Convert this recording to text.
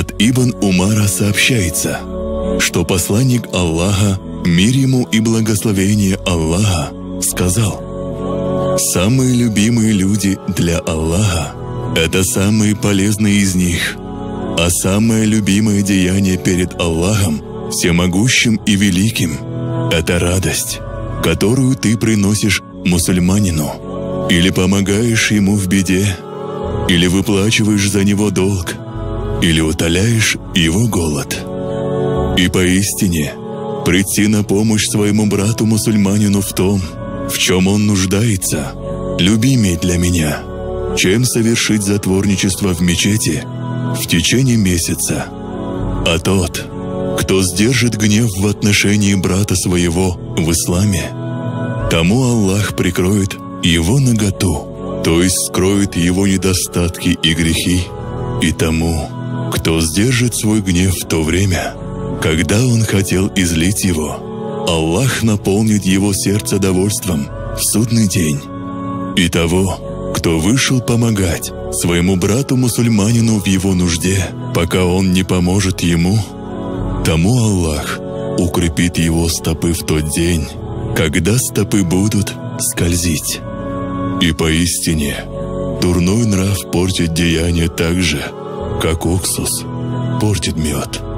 От Ибн Умара сообщается, что посланник Аллаха, мир ему и благословение Аллаха, сказал, «Самые любимые люди для Аллаха – это самые полезные из них, а самое любимое деяние перед Аллахом, всемогущим и великим – это радость, которую ты приносишь мусульманину» или помогаешь ему в беде, или выплачиваешь за него долг, или утоляешь его голод. И поистине, прийти на помощь своему брату-мусульманину в том, в чем он нуждается, любимее для меня, чем совершить затворничество в мечети в течение месяца. А тот, кто сдержит гнев в отношении брата своего в исламе, тому Аллах прикроет его наготу, то есть скроет его недостатки и грехи, и тому, кто сдержит свой гнев в то время, когда он хотел излить его, Аллах наполнит его сердце довольством в судный день. И того, кто вышел помогать своему брату-мусульманину в его нужде, пока он не поможет ему, тому Аллах укрепит его стопы в тот день, когда стопы будут скользить. И поистине, дурной нрав портит деяние так же, как уксус портит мед.